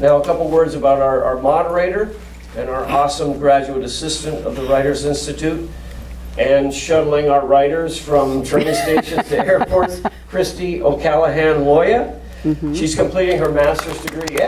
Now, a couple words about our, our moderator and our awesome graduate assistant of the Writers Institute and shuttling our writers from train stations to airports, Christy O'Callaghan Leue. Mm-hmm. She's completing her master's degree. Yeah.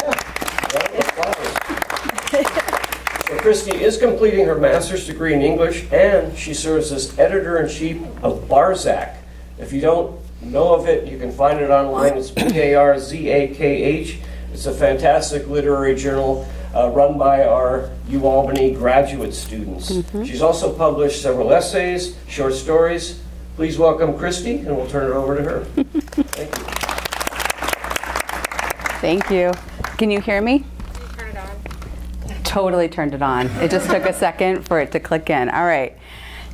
so Christy is completing her master's degree in English and she serves as editor in chief of Barzakh. If you don't know of it, you can find it online. It's B A R Z A K H. It's a fantastic literary journal uh, run by our UAlbany graduate students. Mm-hmm. She's also published several essays, short stories. Please welcome Christy, and we'll turn it over to her. Thank you. Thank you. Can you hear me? Turn it on. Totally turned it on. It just took a second for it to click in. All right.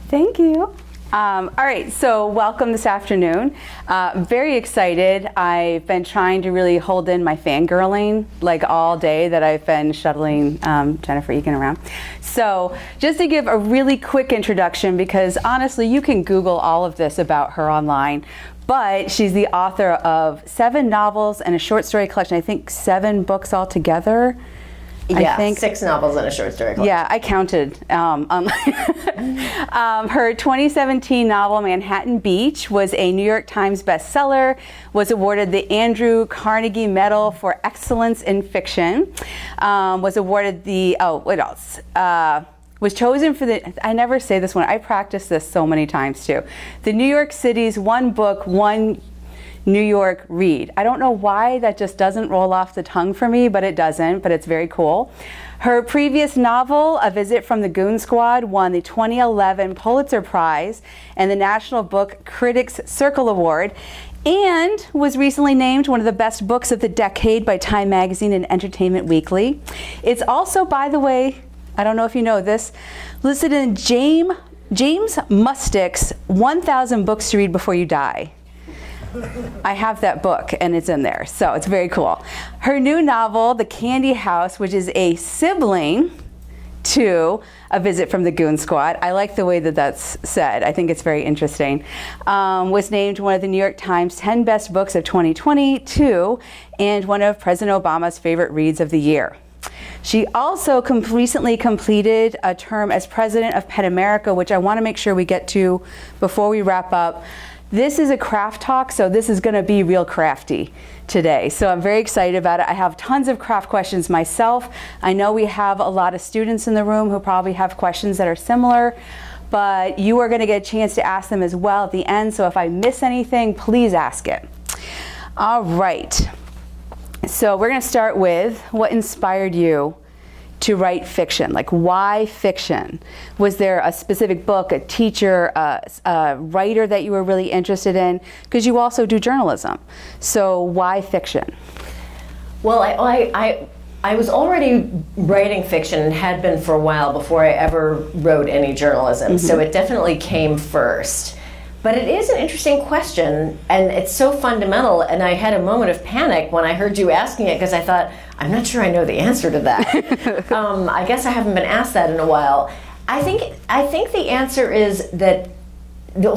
Thank you. Um, all right, so welcome this afternoon. Uh, very excited. I've been trying to really hold in my fangirling like all day that I've been shuttling um, Jennifer Egan around. So, just to give a really quick introduction, because honestly, you can Google all of this about her online. But she's the author of seven novels and a short story collection, I think seven books altogether. Yeah, I think, six novels and a short story. Collection. Yeah, I counted. Um, um, her 2017 novel Manhattan Beach was a New York Times bestseller. Was awarded the Andrew Carnegie Medal for Excellence in Fiction. Um, was awarded the oh what else? Uh, was chosen for the I never say this one. I practice this so many times too. The New York City's one book, one New York read. I don't know why that just doesn't roll off the tongue for me, but it doesn't, but it's very cool. Her previous novel, A Visit from the Goon Squad, won the 2011 Pulitzer Prize and the National Book Critics Circle Award and was recently named one of the best books of the decade by Time Magazine and Entertainment Weekly. It's also, by the way, I don't know if you know this, listed in James, James Mustich's 1,000 Books to Read Before You Die. I have that book and it's in there, so it's very cool. Her new novel, The Candy House, which is a sibling to A Visit from the Goon Squad. I like the way that that's said. I think it's very interesting. Um, was named one of the New York Times 10 best books of 2022 and one of President Obama's favorite reads of the year. She also com recently completed a term as president of PEN America, which I want to make sure we get to before we wrap up. This is a craft talk, so this is going to be real crafty today. So I'm very excited about it. I have tons of craft questions myself. I know we have a lot of students in the room who probably have questions that are similar, but you are going to get a chance to ask them as well at the end. So if I miss anything, please ask it. All right. So we're going to start with what inspired you to write fiction? Like, why fiction? Was there a specific book, a teacher, a, a writer that you were really interested in? Because you also do journalism. So, why fiction? Well, I, I, I, I was already writing fiction and had been for a while before I ever wrote any journalism. Mm -hmm. So, it definitely came first. But it is an interesting question, and it's so fundamental. And I had a moment of panic when I heard you asking it because I thought, I'm not sure I know the answer to that. um, I guess I haven't been asked that in a while. I think I think the answer is that.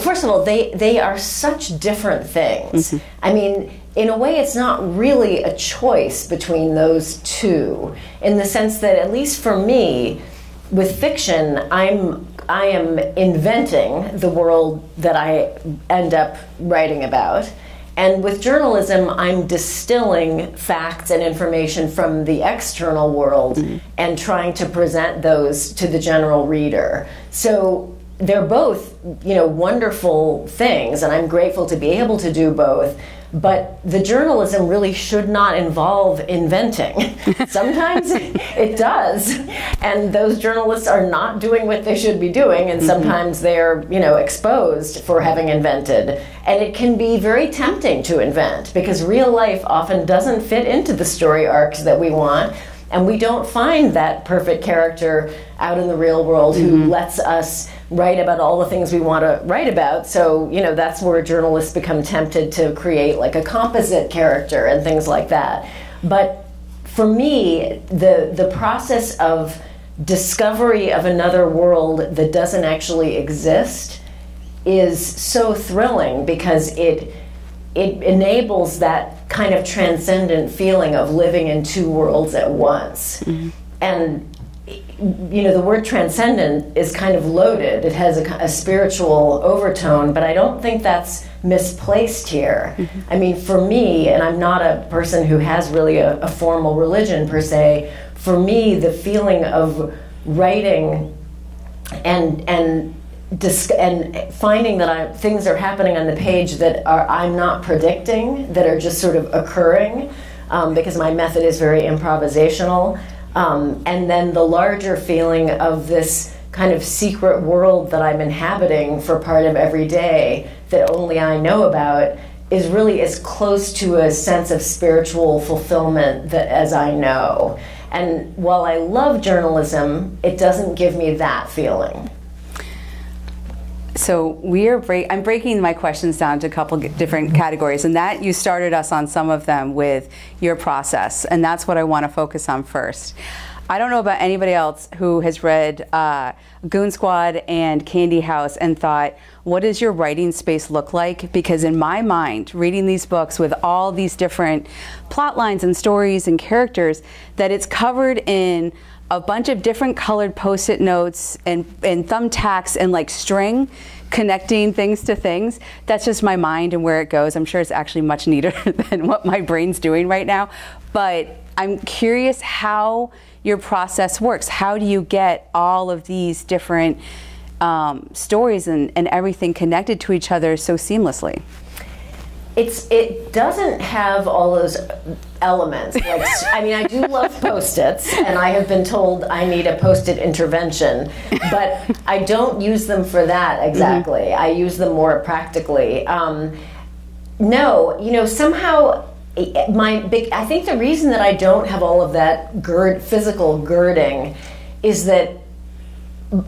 First of all, they they are such different things. Mm-hmm. I mean, in a way, it's not really a choice between those two, in the sense that at least for me, with fiction, I'm I am inventing the world that I end up writing about. And with journalism, I'm distilling facts and information from the external world mm-hmm. and trying to present those to the general reader. So they're both, you know, wonderful things, and I'm grateful to be able to do both. But the journalism really should not involve inventing. Sometimes it does, and those journalists are not doing what they should be doing, and mm-hmm. sometimes they're, you know, exposed for having invented. And it can be very tempting to invent because real life often doesn't fit into the story arcs that we want and we don't find that perfect character out in the real world who mm-hmm. lets us write about all the things we want to write about. So, you know, that's where journalists become tempted to create like a composite character and things like that. But for me, the the process of discovery of another world that doesn't actually exist is so thrilling because it it enables that kind of transcendent feeling of living in two worlds at once. Mm-hmm. And you know, the word transcendent is kind of loaded. It has a, a spiritual overtone, but I don't think that's misplaced here. I mean, for me, and I'm not a person who has really a, a formal religion per se, for me, the feeling of writing and and dis- and finding that I, things are happening on the page that are I'm not predicting, that are just sort of occurring, um, because my method is very improvisational. Um, and then the larger feeling of this kind of secret world that I'm inhabiting for part of every day that only I know about is really as close to a sense of spiritual fulfillment that as I know. And while I love journalism, it doesn't give me that feeling. So we are break, I'm breaking my questions down to a couple different categories, and that you started us on some of them with your process, and that's what I want to focus on first. I don't know about anybody else who has read uh, Goon Squad and Candy House and thought, what does your writing space look like? Because in my mind, reading these books with all these different plot lines and stories and characters, that it's covered in a bunch of different colored post-it notes and, and thumbtacks and like string connecting things to things. That's just my mind and where it goes. I'm sure it's actually much neater than what my brain's doing right now. But I'm curious how your process works. How do you get all of these different um, stories and, and everything connected to each other so seamlessly? It's it doesn't have all those elements. Like I mean, I do love post-its, and I have been told I need a post-it intervention, but I don't use them for that exactly. Mm-hmm. I use them more practically. Um, no, you know somehow my big. I think the reason that I don't have all of that gird physical girding is that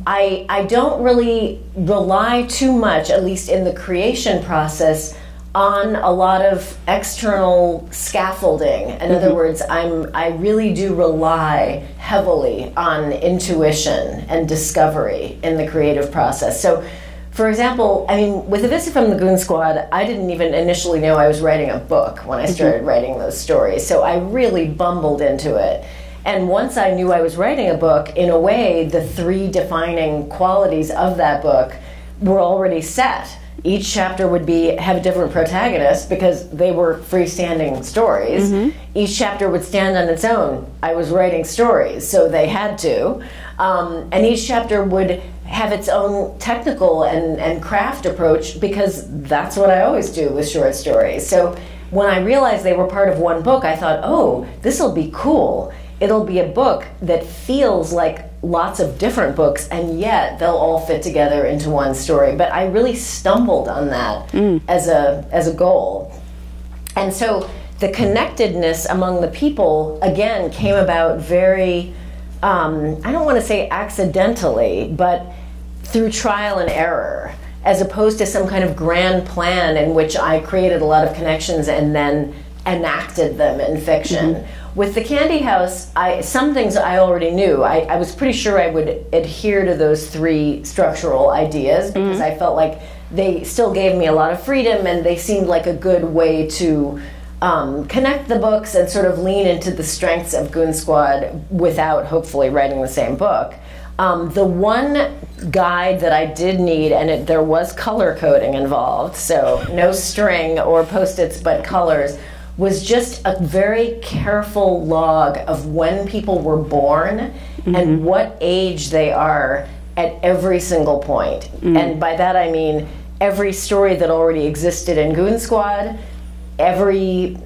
I I don't really rely too much, at least in the creation process on a lot of external scaffolding. In mm-hmm. other words, I'm I really do rely heavily on intuition and discovery in the creative process. So for example, I mean, with a visit from the Goon Squad, I didn't even initially know I was writing a book when I started mm-hmm. writing those stories. So I really bumbled into it. And once I knew I was writing a book, in a way, the three defining qualities of that book were already set each chapter would be have a different protagonist because they were freestanding stories. Mm-hmm. Each chapter would stand on its own. I was writing stories, so they had to. Um, and each chapter would have its own technical and, and craft approach because that's what I always do with short stories. So when I realized they were part of one book, I thought, oh, this will be cool. It'll be a book that feels like lots of different books and yet they'll all fit together into one story. But i really stumbled on that mm. as a as a goal. And so the connectedness among the people again came about very um, i don't want to say accidentally but through trial and error as opposed to some kind of grand plan in which i created a lot of connections and then enacted them in fiction. Mm-hmm with the Candy House, I some things I already knew. I, I was pretty sure I would adhere to those three structural ideas because mm-hmm. I felt like they still gave me a lot of freedom and they seemed like a good way to um, connect the books and sort of lean into the strengths of Goon Squad without hopefully writing the same book. Um, the one guide that I did need, and it, there was color coding involved, so no string or post its, but colors was just a very careful log of when people were born mm-hmm. and what age they are at every single point. Mm-hmm. And by that I mean every story that already existed in Goon Squad, every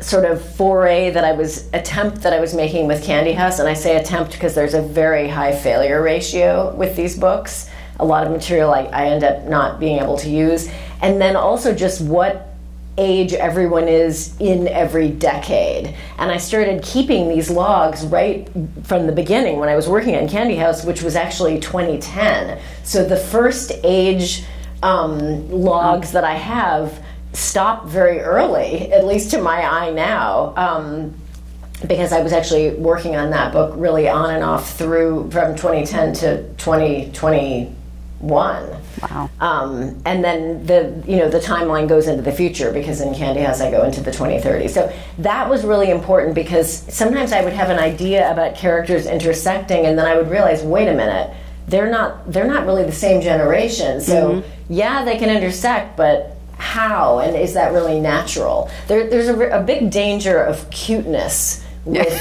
sort of foray that I was attempt that I was making with Candy House, and I say attempt because there's a very high failure ratio with these books. A lot of material I, I end up not being able to use, and then also just what age everyone is in every decade. And I started keeping these logs right from the beginning when I was working at Candy House, which was actually 2010. So the first age um, logs that I have stop very early, at least to my eye now. Um, because I was actually working on that book really on and off through from 2010 to 2020 one. Wow. Um, and then the you know the timeline goes into the future because in Candy House I go into the 2030s. So that was really important because sometimes I would have an idea about characters intersecting, and then I would realize, wait a minute, they're not they're not really the same generation. So yeah, they can intersect, but how and is that really natural? There, there's a, a big danger of cuteness with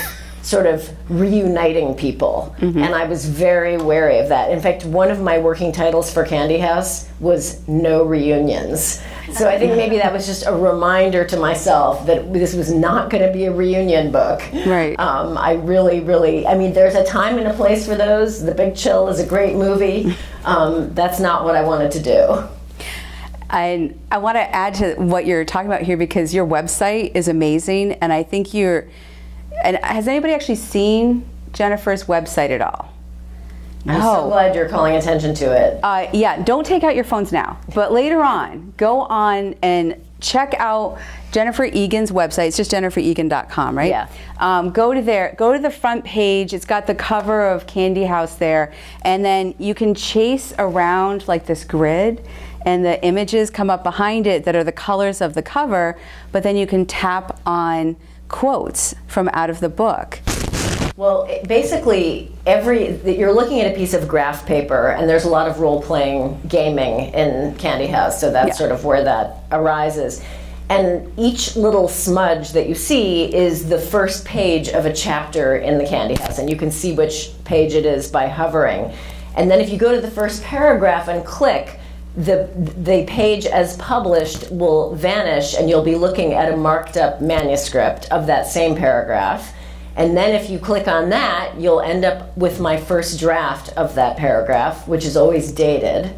sort of reuniting people. And I was very wary of that. In fact, one of my working titles for Candy House was No Reunions. So I think maybe that was just a reminder to myself that this was not going to be a reunion book. Right. Um, I really, really, I mean, there's a time and a place for those. The Big Chill is a great movie. Um, that's not what I wanted to do. I, I want to add to what you're talking about here because your website is amazing, and I think you're. And has anybody actually seen Jennifer's website at all? I'm so glad you're calling attention to it. Uh, yeah, don't take out your phones now, but later on, go on and check out Jennifer Egan's website. It's just jenniferegan.com, right? Yeah. Um, go to there, go to the front page. It's got the cover of Candy House there, and then you can chase around like this grid, and the images come up behind it that are the colors of the cover, but then you can tap on quotes from out of the book. Well, it- basically, every you're looking at a piece of graph paper, and there's a lot of role playing gaming in Candy House, so that's Yeah. sort of where that arises. And each little smudge that you see is the first page of a chapter in the Candy House, and you can see which page it is by hovering. And then if you go to the first paragraph and click, the the page as published will vanish, and you'll be looking at a marked up manuscript of that same paragraph. And then if you click on that, you'll end up with my first draft of that paragraph, which is always dated.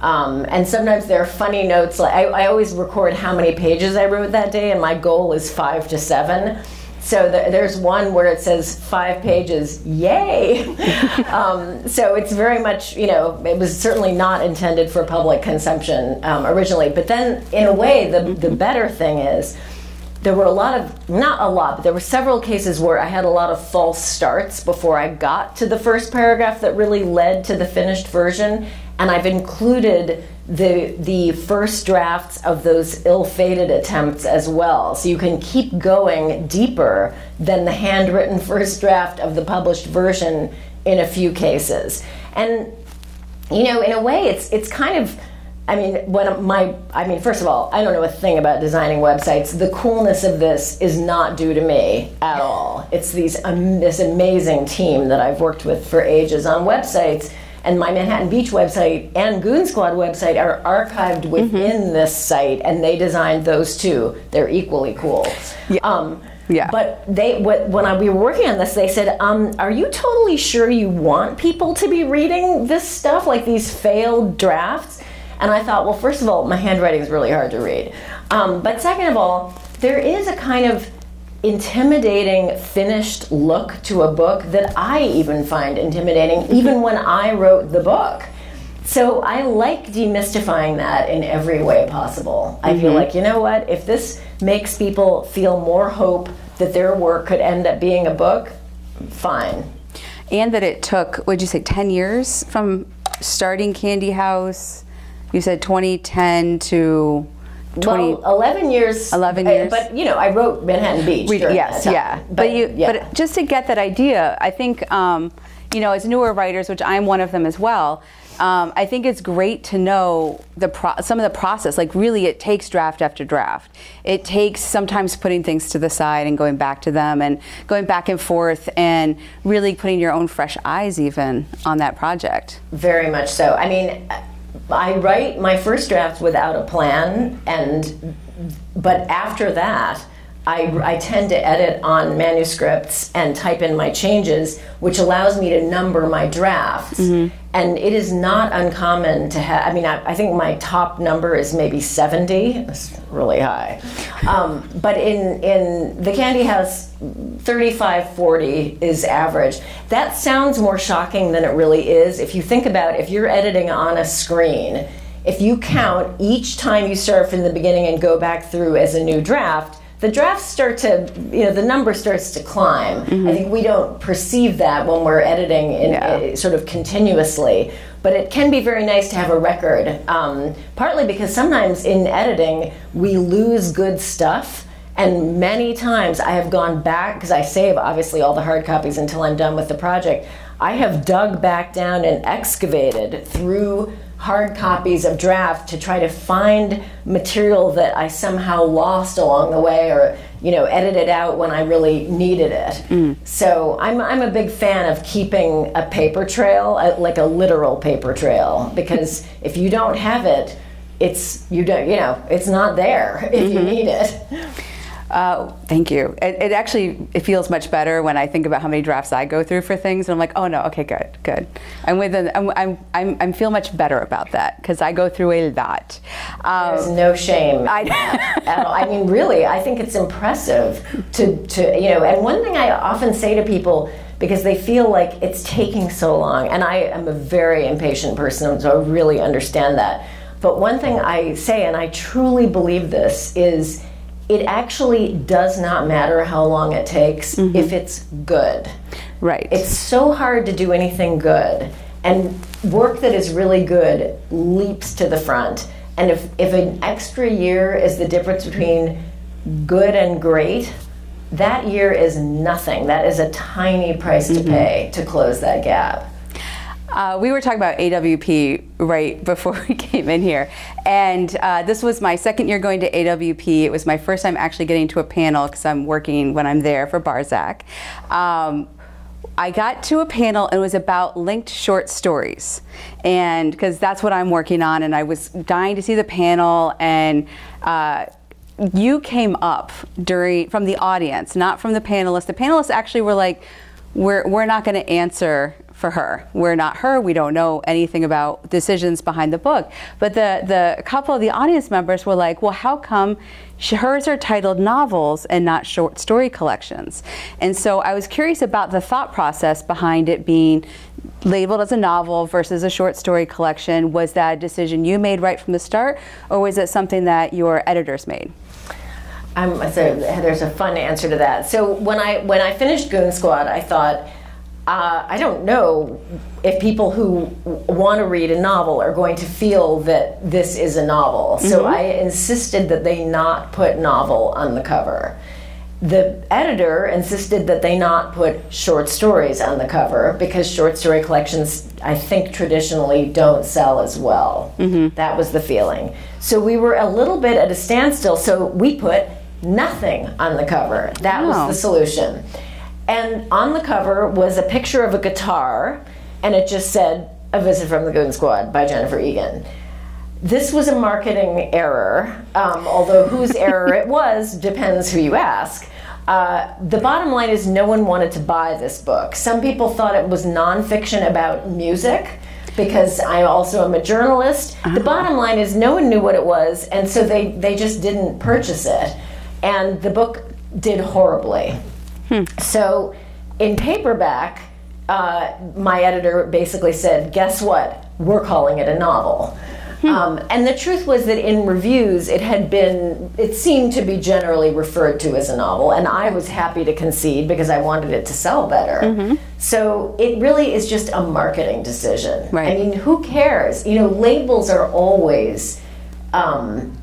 Um, and sometimes there are funny notes. Like I, I always record how many pages I wrote that day, and my goal is five to seven. So th- there's one where it says five pages, yay! um, so it's very much, you know, it was certainly not intended for public consumption um, originally. But then, in a way, the, the better thing is there were a lot of not a lot but there were several cases where i had a lot of false starts before i got to the first paragraph that really led to the finished version and i've included the the first drafts of those ill-fated attempts as well so you can keep going deeper than the handwritten first draft of the published version in a few cases and you know, in a way, it's it's kind of. I mean, when my, I mean, first of all, I don't know a thing about designing websites. The coolness of this is not due to me at all. It's these um, this amazing team that I've worked with for ages on websites, and my Manhattan Beach website and Goon Squad website are archived within this site, and they designed those too. They're equally cool. Yeah. Um, Yeah. But they, what, when I, we were working on this, they said, um, "Are you totally sure you want people to be reading this stuff, like these failed drafts?" And I thought, well, first of all, my handwriting is really hard to read, um, but second of all, there is a kind of intimidating finished look to a book that I even find intimidating, even when I wrote the book. So I like demystifying that in every way possible. I feel mm-hmm. like, you know what, if this makes people feel more hope that their work could end up being a book, fine. And that it took, would you say, 10 years from starting Candy House? You said 2010 to 20. Well, 11 years. 11 uh, years. But, you know, I wrote Manhattan Beach. We- yes, yeah. But, you, yeah. but just to get that idea, I think, um, you know, as newer writers, which I'm one of them as well, um, I think it's great to know the pro- some of the process. Like, really, it takes draft after draft. It takes sometimes putting things to the side and going back to them and going back and forth and really putting your own fresh eyes even on that project. Very much so. I mean, I write my first draft without a plan, and but after that, I, I tend to edit on manuscripts and type in my changes, which allows me to number my drafts. And it is not uncommon to have. I mean, I, I think my top number is maybe seventy. It's really high. Um, but in in the Candy House, 35, 40 is average. That sounds more shocking than it really is. If you think about if you're editing on a screen, if you count each time you start from the beginning and go back through as a new draft, the drafts start to, you know, the number starts to climb. I think we don't perceive that when we're editing in, Yeah. uh, sort of continuously. but it can be very nice to have a record. Um, partly because sometimes in editing we lose good stuff. And many times I have gone back because I save obviously all the hard copies until I'm done with the project. I have dug back down and excavated through hard copies of draft to try to find material that I somehow lost along the way or you know edited out when I really needed it. Mm. So I'm I'm a big fan of keeping a paper trail, like a literal paper trail, because if you don't have it, it's you don't you know it's not there if mm-hmm. you need it. Uh, thank you. It, it, actually it feels much better when I think about how many drafts I go through for things, and I'm like, oh no, okay, good, good. I'm with, I'm, I'm, I'm, I'm feel much better about that because I go through a lot. Um, There's no shame. I, I mean, really, I think it's impressive to, to you know. And one thing I often say to people because they feel like it's taking so long, and I am a very impatient person, so I really understand that. But one thing I say, and I truly believe this, is it actually does not matter how long it takes mm-hmm. if it's good. Right. It's so hard to do anything good. And work that is really good leaps to the front. And if, if an extra year is the difference between good and great, that year is nothing. That is a tiny price mm-hmm. to pay to close that gap. Uh, we were talking about AWP right before we came in here, and uh, this was my second year going to AWP. It was my first time actually getting to a panel because I'm working when I'm there for Barzakh. Um, I got to a panel and it was about linked short stories, and because that's what I'm working on, and I was dying to see the panel and. Uh, you came up during from the audience, not from the panelists. The panelists actually were like, "We're we're not going to answer for her. We're not her. We don't know anything about decisions behind the book. But the, the couple of the audience members were like, well, how come she, hers are titled novels and not short story collections? And so I was curious about the thought process behind it being labeled as a novel versus a short story collection. Was that a decision you made right from the start, or was it something that your editors made? Um, so there's a fun answer to that. So when I when I finished Goon Squad, I thought uh, I don't know if people who want to read a novel are going to feel that this is a novel. Mm-hmm. So I insisted that they not put novel on the cover. The editor insisted that they not put short stories on the cover because short story collections, I think, traditionally don't sell as well. Mm-hmm. That was the feeling. So we were a little bit at a standstill, so we put nothing on the cover. That oh. was the solution. And on the cover was a picture of a guitar, and it just said, A Visit from the Goon Squad by Jennifer Egan. This was a marketing error, um, although whose error it was depends who you ask. Uh, the bottom line is no one wanted to buy this book. Some people thought it was nonfiction about music because I also am a journalist. The bottom line is no one knew what it was, and so they, they just didn't purchase it. And the book did horribly. Hmm. So in paperback, uh, my editor basically said, guess what? We're calling it a novel. Hmm. Um, and the truth was that in reviews, it had been, it seemed to be generally referred to as a novel, and I was happy to concede because I wanted it to sell better. Mm-hmm. So it really is just a marketing decision. Right. I mean, who cares? You know, labels are always um,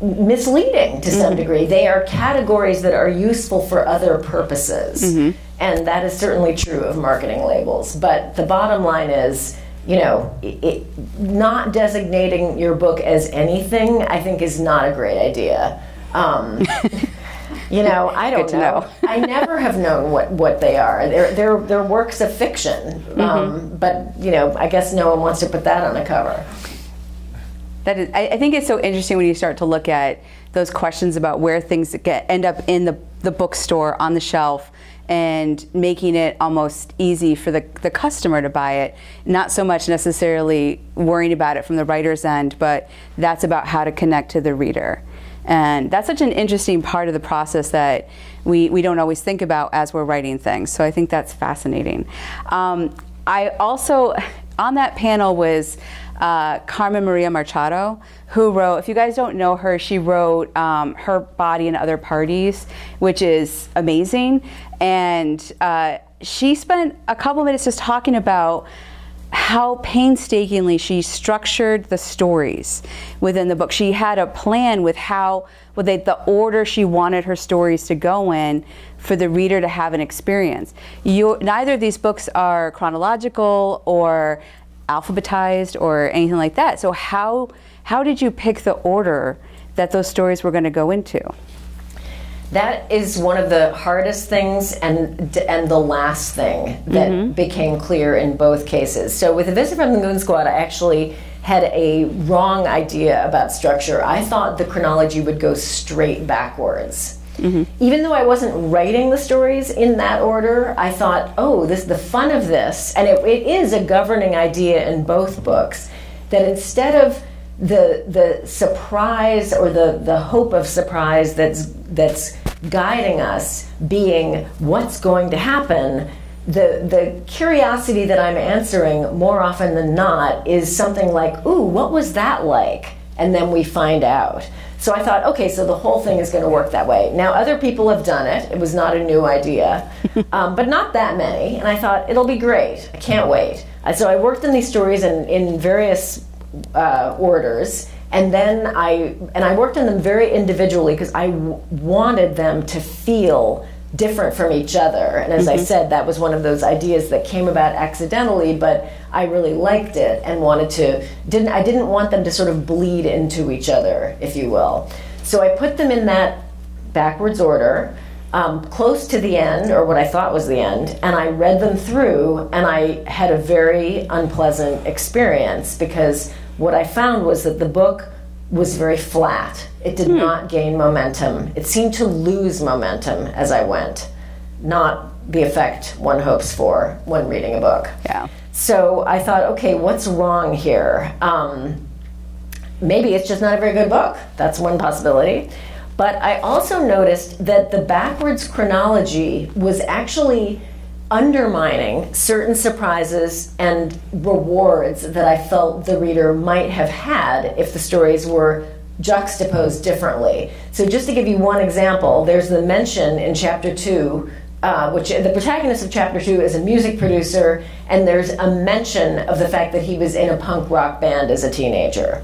misleading to some mm-hmm. degree. They are categories that are useful for other purposes. Mm-hmm. And that is certainly true of marketing labels. But the bottom line is, you know, it, not designating your book as anything, I think, is not a great idea. Um, you know, I don't know. know. I never have known what, what they are. They're, they're, they're works of fiction. Mm-hmm. Um, but, you know, I guess no one wants to put that on a cover that is, I, I, think it's so interesting when you start to look at those questions about where things get end up in the, the bookstore on the shelf and making it almost easy for the, the customer to buy it. Not so much necessarily worrying about it from the writer's end, but that's about how to connect to the reader. And that's such an interesting part of the process that we, we don't always think about as we're writing things. So I think that's fascinating. Um, I also, on that panel was uh, Carmen Maria Machado, who wrote, if you guys don't know her, she wrote um, Her Body and Other Parties, which is amazing. And uh, she spent a couple minutes just talking about how painstakingly she structured the stories within the book. She had a plan with how, with the, the order she wanted her stories to go in for the reader to have an experience. You, neither of these books are chronological or alphabetized or anything like that. So how how did you pick the order that those stories were going to go into? That is one of the hardest things and and the last thing that mm-hmm. became clear in both cases. So with the visit from the Goon Squad, I actually had a wrong idea about structure. I thought the chronology would go straight backwards. Mm-hmm. Even though I wasn't writing the stories in that order, I thought, oh, this the fun of this, and it, it is a governing idea in both books, that instead of the the surprise or the the hope of surprise that's that's guiding us being what's going to happen the the curiosity that I'm answering more often than not is something like ooh what was that like? And then we find out so I thought okay so the whole thing is going to work that way. Now other people have done it. It was not a new idea. Um, but not that many. And I thought it'll be great. I can't wait. So I worked in these stories in, in various uh, orders. And then I and I worked on them very individually because I w- wanted them to feel different from each other. And as mm-hmm. I said, that was one of those ideas that came about accidentally, but I really liked it and wanted to didn't I didn't want them to sort of bleed into each other, if you will. So I put them in that backwards order. Um, close to the end, or what I thought was the end, and I read them through, and I had a very unpleasant experience because what I found was that the book was very flat. It did hmm. not gain momentum. It seemed to lose momentum as I went, not the effect one hopes for when reading a book. Yeah. So I thought, okay, what's wrong here? Um, maybe it's just not a very good book. That's one possibility. But I also noticed that the backwards chronology was actually undermining certain surprises and rewards that I felt the reader might have had if the stories were juxtaposed differently. So, just to give you one example, there's the mention in chapter two. Uh, which the protagonist of chapter two is a music producer, and there's a mention of the fact that he was in a punk rock band as a teenager.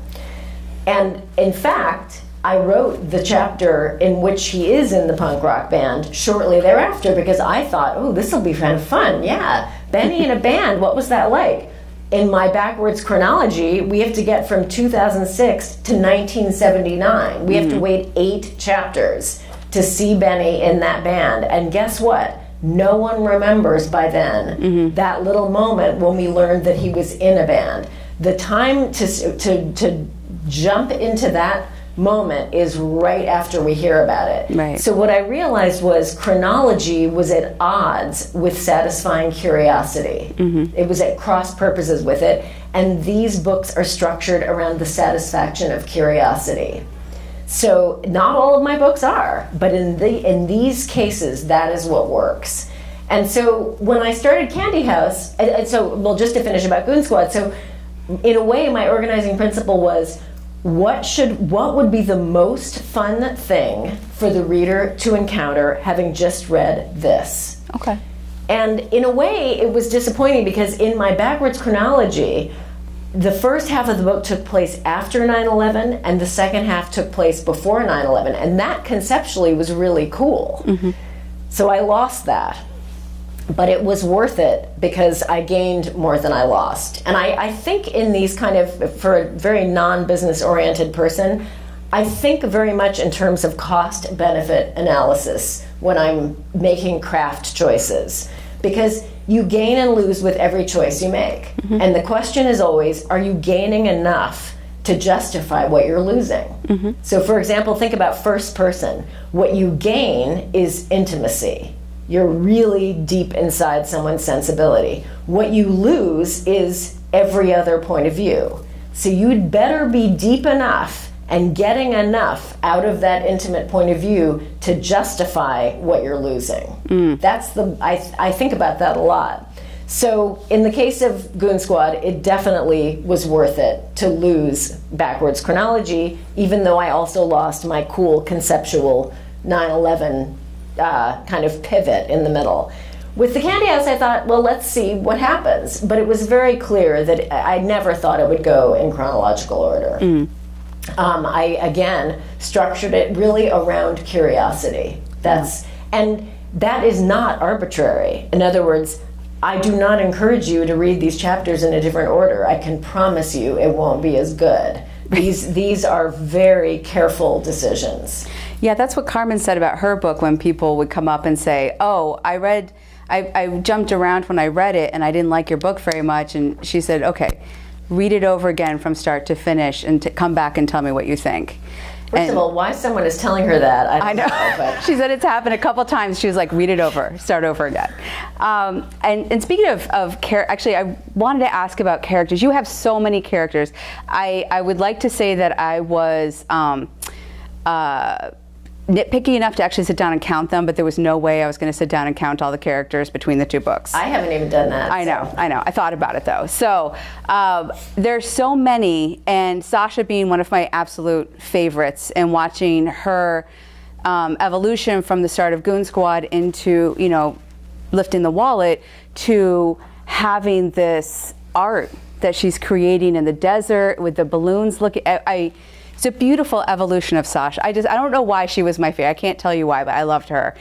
And in fact, I wrote the chapter in which he is in the punk rock band shortly thereafter because I thought, oh, this will be kind of fun. Yeah, Benny in a band, what was that like? In my backwards chronology, we have to get from 2006 to 1979. We have mm-hmm. to wait eight chapters to see Benny in that band. And guess what? No one remembers by then mm-hmm. that little moment when we learned that he was in a band. The time to, to, to jump into that moment is right after we hear about it. Right. So what I realized was chronology was at odds with satisfying curiosity. Mm-hmm. It was at cross purposes with it, and these books are structured around the satisfaction of curiosity. So not all of my books are, but in the in these cases, that is what works. And so when I started Candy House, and, and so well, just to finish about Goon Squad, so in a way, my organizing principle was what should what would be the most fun thing for the reader to encounter having just read this? Okay. And in a way it was disappointing because in my backwards chronology the first half of the book took place after 9-11 and the second half took place before 9-11 and that conceptually was really cool. Mm-hmm. so i lost that but it was worth it because I gained more than I lost. And I, I think in these kind of, for a very non business oriented person, I think very much in terms of cost benefit analysis when I'm making craft choices. Because you gain and lose with every choice you make. Mm-hmm. And the question is always are you gaining enough to justify what you're losing? Mm-hmm. So, for example, think about first person. What you gain is intimacy you're really deep inside someone's sensibility. What you lose is every other point of view. So you'd better be deep enough and getting enough out of that intimate point of view to justify what you're losing. Mm. That's the I, I think about that a lot. So in the case of Goon Squad, it definitely was worth it to lose backwards chronology, even though I also lost my cool conceptual 9/11 uh, kind of pivot in the middle. With the candy house, I thought, well, let's see what happens. But it was very clear that I never thought it would go in chronological order. Um, I again structured it really around curiosity. That's and that is not arbitrary. In other words, I do not encourage you to read these chapters in a different order. I can promise you it won't be as good. These these are very careful decisions. Yeah, that's what Carmen said about her book when people would come up and say, "Oh, I read, I, I jumped around when I read it, and I didn't like your book very much." And she said, "Okay, read it over again from start to finish, and to come back and tell me what you think." First And- of all, why someone is telling her that, I don't I know. know. but she said it's happened a couple times. She was like, read it over, start over again. Um, and, and speaking of, of char- actually, I wanted to ask about characters. You have so many characters. I, I would like to say that I was um, uh, nitpicky enough to actually sit down and count them, but there was no way I was going to sit down and count all the characters between the two books. I haven't even done that. I so. know, I know. I thought about it though. So um, there's so many, and Sasha being one of my absolute favorites, and watching her um, evolution from the start of Goon Squad into you know lifting the wallet to having this art that she's creating in the desert with the balloons. Look, I. I it's a beautiful evolution of Sasha. I just I don't know why she was my favorite. I can't tell you why, but I loved her.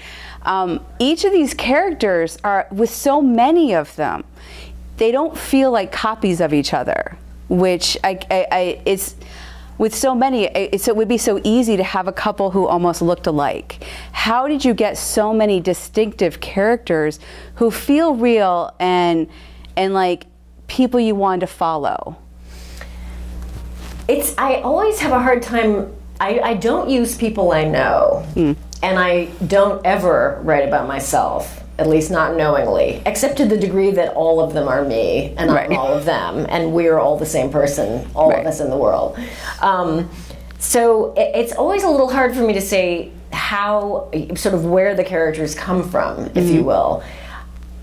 Um, each of these characters are with so many of them, they don't feel like copies of each other, which I, I, I it's with so many. It's, it would be so easy to have a couple who almost looked alike. How did you get so many distinctive characters who feel real and and like people you want to follow? It's I always have a hard time. I, I don't use people I know, and I don't ever write about myself. At least not knowingly, except to the degree that all of them are me and I'm all of them, and we're all the same person, all Right. of us in the world. Um, so it, it's always a little hard for me to say how, sort of, where the characters come from, if you will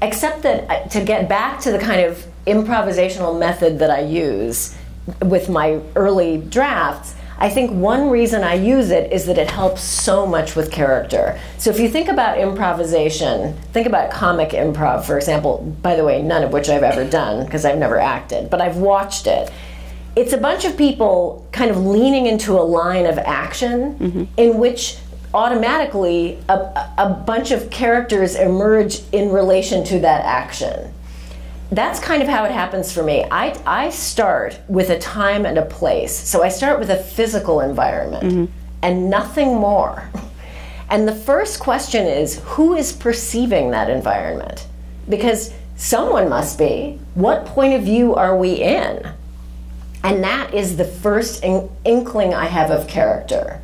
except that uh, to get back to the kind of improvisational method that I use with my early drafts, I think one reason I use it is that it helps so much with character. So if you think about improvisation, think about comic improv, for example, by the way, none of which I've ever done because I've never acted, but I've watched it. It's a bunch of people kind of leaning into a line of action mm-hmm. in which automatically a, a bunch of characters emerge in relation to that action. That's kind of how it happens for me. I, I start with a time and a place. So I start with a physical environment mm-hmm. and nothing more. And the first question is who is perceiving that environment? Because someone must be. What point of view are we in? And that is the first in- inkling I have of character.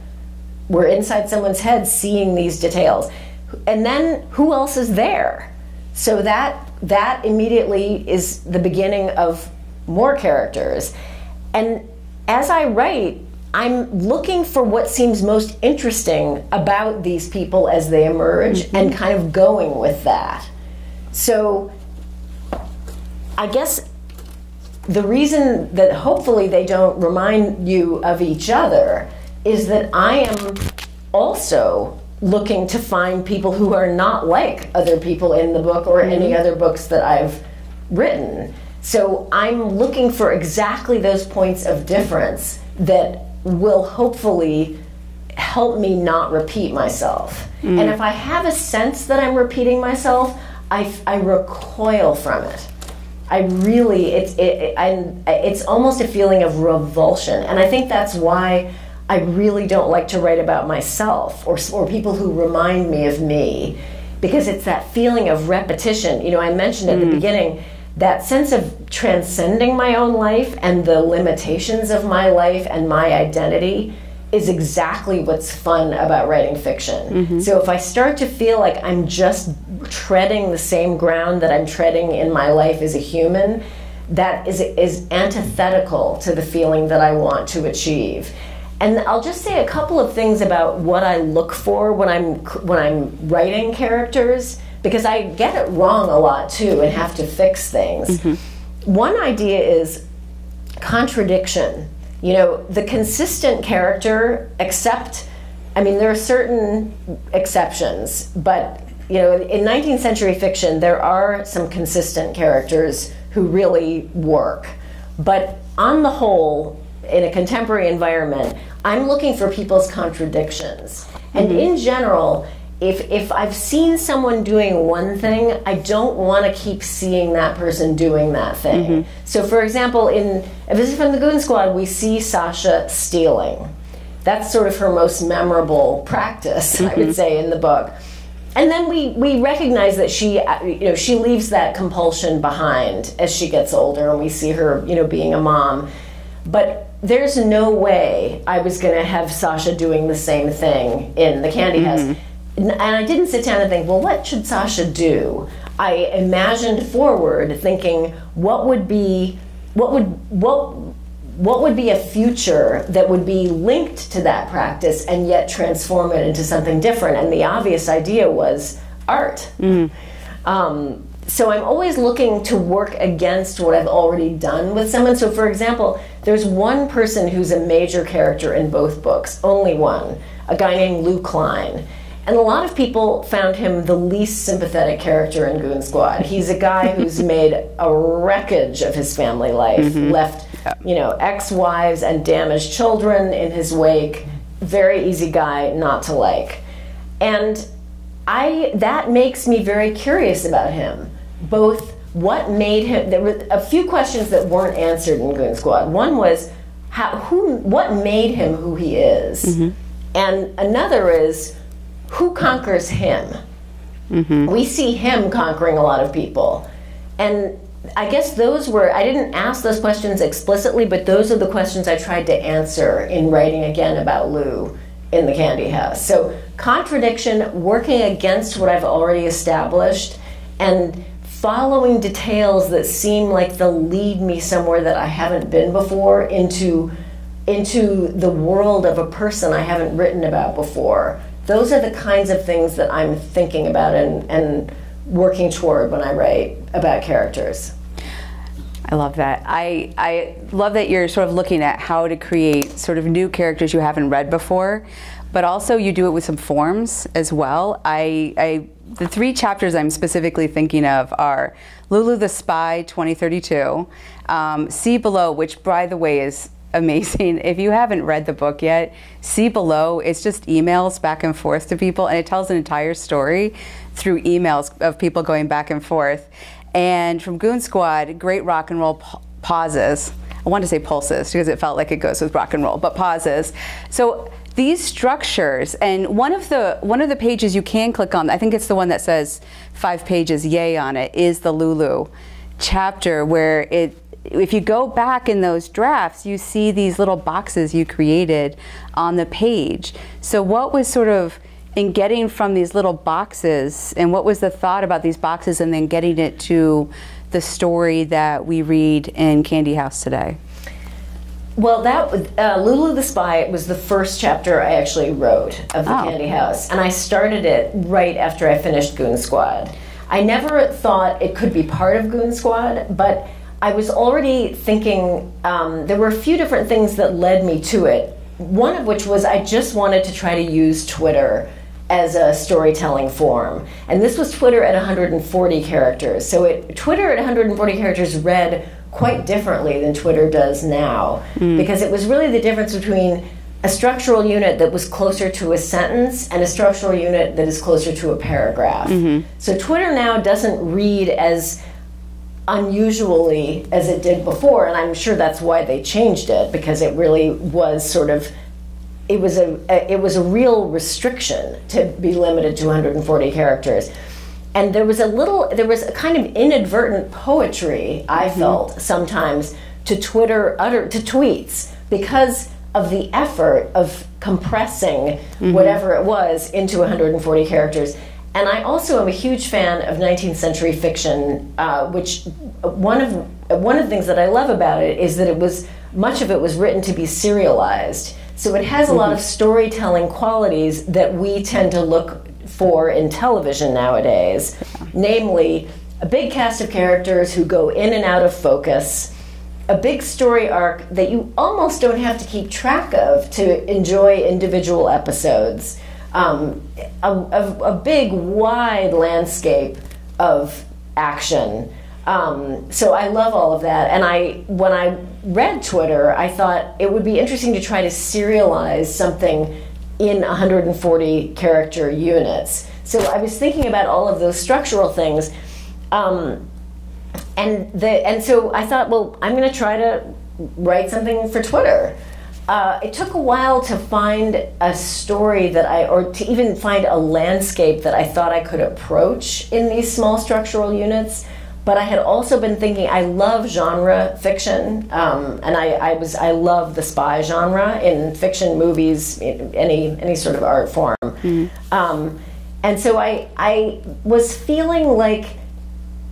We're inside someone's head seeing these details. And then who else is there? So that that immediately is the beginning of more characters. And as I write, I'm looking for what seems most interesting about these people as they emerge mm-hmm. and kind of going with that. So I guess the reason that hopefully they don't remind you of each other is that I am also looking to find people who are not like other people in the book or any mm-hmm. other books that I've written. So I'm looking for exactly those points of difference that will hopefully help me not repeat myself. Mm. And if I have a sense that I'm repeating myself, I, I recoil from it. I really, it's it, it, I, it's almost a feeling of revulsion, and I think that's why I really don't like to write about myself or or people who remind me of me, because it's that feeling of repetition. You know, I mentioned at the mm. beginning that sense of transcending my own life and the limitations of my life and my identity is exactly what's fun about writing fiction. Mm-hmm. So if I start to feel like I'm just treading the same ground that I'm treading in my life as a human, that is is antithetical to the feeling that I want to achieve. And I'll just say a couple of things about what I look for when I'm when I'm writing characters because I get it wrong a lot too and have to fix things. Mm-hmm. One idea is contradiction. You know, the consistent character, except, I mean, there are certain exceptions, but you know, in 19th century fiction, there are some consistent characters who really work. But on the whole, in a contemporary environment, I'm looking for people's contradictions. And mm-hmm. in general, if, if I've seen someone doing one thing, I don't want to keep seeing that person doing that thing. Mm-hmm. So, for example, in A Visit from the Goon Squad, we see Sasha stealing. That's sort of her most memorable practice, I would mm-hmm. say, in the book. And then we, we recognize that she uh, you know she leaves that compulsion behind as she gets older, and we see her you know being a mom. But there's no way I was going to have Sasha doing the same thing in the Candy House. And I didn't sit down and think, well, what should Sasha do? I imagined forward, thinking, what would be, what would, what, what would be a future that would be linked to that practice and yet transform it into something different? And the obvious idea was art. Um, so I'm always looking to work against what I've already done with someone. So, for example, there's one person who's a major character in both books, only one, a guy named Lou Kline. And a lot of people found him the least sympathetic character in Goon Squad. He's a guy who's made a wreckage of his family life, mm-hmm. left, you know, ex-wives and damaged children in his wake. Very easy guy not to like. And I that makes me very curious about him. Both what made him there were a few questions that weren't answered in Goon Squad. One was how who what made him who he is? Mm-hmm. And another is who conquers him? Mm-hmm. We see him conquering a lot of people. And I guess those were, I didn't ask those questions explicitly, but those are the questions I tried to answer in writing again about Lou in the Candy House. So, contradiction, working against what I've already established, and following details that seem like they'll lead me somewhere that I haven't been before into into the world of a person I haven't written about before. Those are the kinds of things that I'm thinking about and, and working toward when I write about characters. I love that. I, I love that you're sort of looking at how to create sort of new characters you haven't read before, but also you do it with some forms as well. I, I the three chapters I'm specifically thinking of are Lulu the Spy 2032, um, See Below, which by the way is amazing. If you haven't read the book yet, See Below, it's just emails back and forth to people, and it tells an entire story through emails of people going back and forth. And from Goon Squad, great rock and roll pa- pauses. I want to say pulses because it felt like it goes with rock and roll, but pauses. So these structures, and one of the one of the pages you can click on, I think it's the one that says five pages, yay on it, is the Lulu chapter where it if you go back in those drafts, you see these little boxes you created on the page. So, what was sort of in getting from these little boxes, and what was the thought about these boxes, and then getting it to the story that we read in Candy House today? Well, that uh, Lulu the Spy was the first chapter I actually wrote of the Oh. Candy House, and I started it right after I finished Goon Squad. I never thought it could be part of Goon Squad, but I was already thinking um, there were a few different things that led me to it. One of which was I just wanted to try to use Twitter as a storytelling form. And this was Twitter at 140 characters. So it, Twitter at 140 characters read quite differently than Twitter does now. Hmm. Because it was really the difference between a structural unit that was closer to a sentence and a structural unit that is closer to a paragraph. Mm-hmm. So Twitter now doesn't read as unusually as it did before and I'm sure that's why they changed it because it really was sort of it was a, a it was a real restriction to be limited to 140 characters and there was a little there was a kind of inadvertent poetry i mm-hmm. felt sometimes to twitter utter to tweets because of the effort of compressing mm-hmm. whatever it was into 140 characters. And i also am a huge fan of 19th century fiction uh, which uh, one of uh, one of the things that i love about it is that it was much of it was written to be serialized. So it has a lot mm-hmm. of storytelling qualities that we tend to look for in television nowadays, namely a big cast of characters who go in and out of focus, a big story arc that you almost don't have to keep track of to enjoy individual episodes. um, a, a, a big, wide landscape of action. Um, so I love all of that. And I, when I read Twitter, I thought it would be interesting to try to serialize something in 140 character units. So I was thinking about all of those structural things. Um, and the and so I thought, well, I'm going to try to write something for Twitter. Uh, it took a while to find a story that I, or to even find a landscape that I thought I could approach in these small structural units. But I had also been thinking I love genre fiction, um, and I, I, was I love the spy genre in fiction, movies, any any sort of art form. Mm. Um, and so I I was feeling like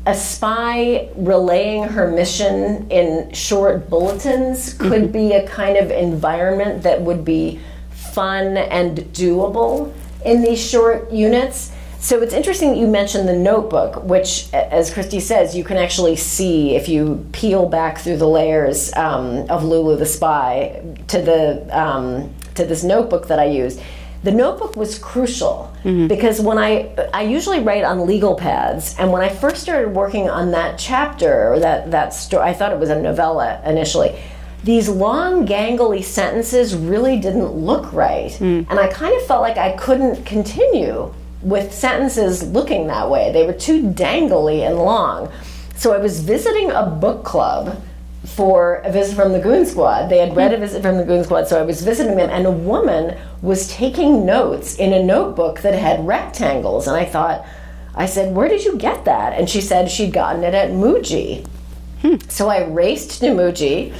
a spy relaying her mission in short bulletins could mm-hmm. be a kind of environment that would be fun and doable in these short units. So it's interesting that you mentioned the notebook, which, as Christy says, you can actually see if you peel back through the layers um, of Lulu the Spy to the um, to this notebook that I used the notebook was crucial mm-hmm. because when I I usually write on legal pads, and when I first started working on that chapter or that that story, I thought it was a novella initially. These long, gangly sentences really didn't look right, mm. and I kind of felt like I couldn't continue with sentences looking that way. They were too dangly and long. So I was visiting a book club for a visit from the Goon Squad. They had read a visit from the Goon Squad, so I was visiting them, and a woman was taking notes in a notebook that had rectangles. And I thought, I said, Where did you get that? And she said she'd gotten it at Muji. Hmm. So I raced to Muji,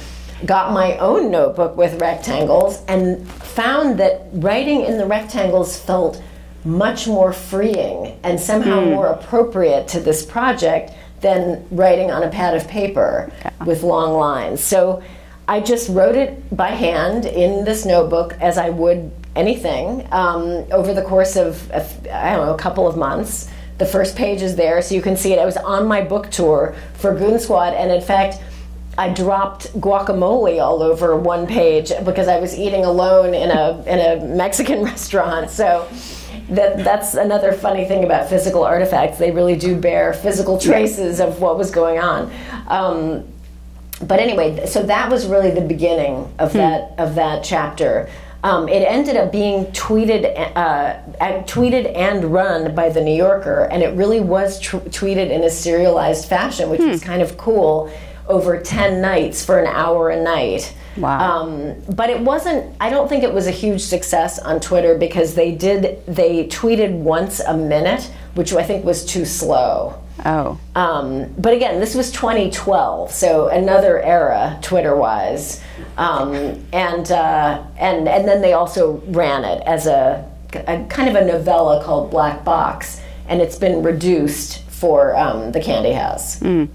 got my own notebook with rectangles, and found that writing in the rectangles felt much more freeing and somehow hmm. more appropriate to this project than writing on a pad of paper with long lines. So I just wrote it by hand in this notebook as I would anything um, over the course of, I don't know, a couple of months. The first page is there, so you can see it. I was on my book tour for Goon Squad, and in fact, I dropped guacamole all over one page because I was eating alone in a in a Mexican restaurant. So that that's another funny thing about physical artifacts. They really do bear physical traces of what was going on. Um, but anyway, so that was really the beginning of hmm. that of that chapter. Um, it ended up being tweeted, uh, tweeted and run by the New Yorker, and it really was tr- tweeted in a serialized fashion, which hmm. was kind of cool. Over ten nights for an hour a night. Wow. Um, but it wasn't, I don't think it was a huge success on Twitter because they did, they tweeted once a minute, which I think was too slow. Oh. Um, but again, this was 2012, so another era Twitter wise. Um, and, uh, and, and then they also ran it as a, a, kind of a novella called Black Box, and it's been reduced for um, the Candy House. Mm.